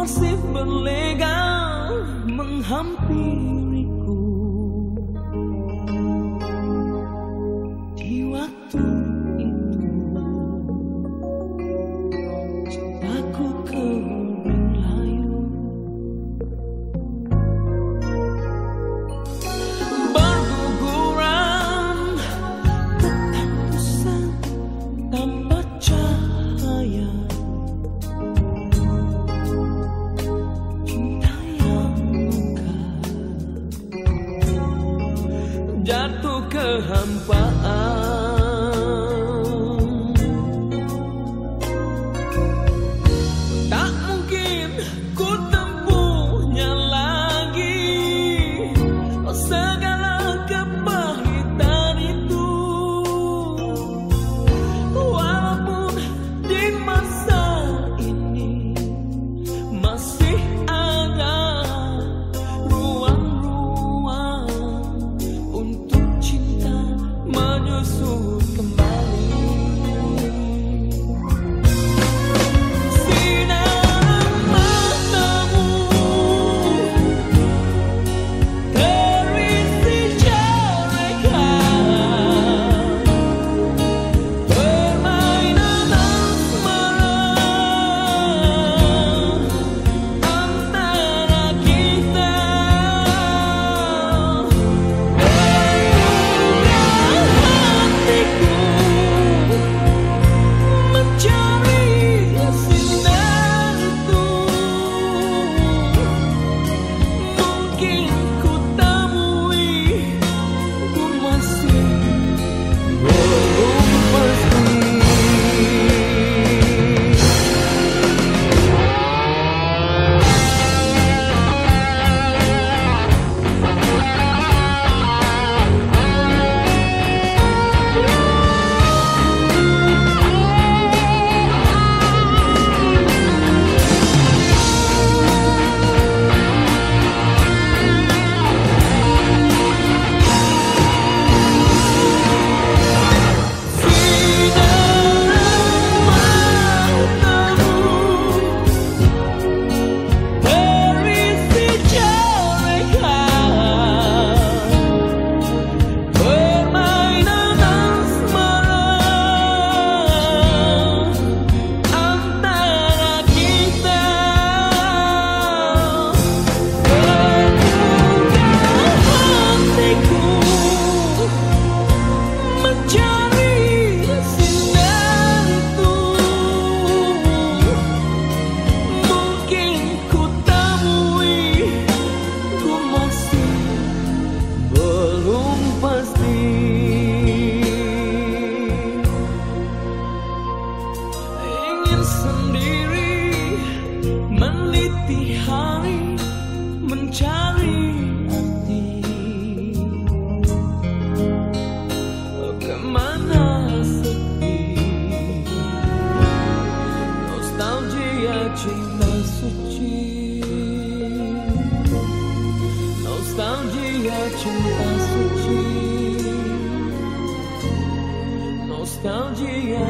masih berlegang menghampiri jatuh kehampaan Tak mungkin ku tempuhnya lagi. Oh, piatina sutil, nostalgia tinta sutil, nostalgia